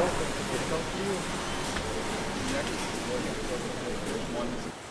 Welcome to the country. Next, we're going to go to the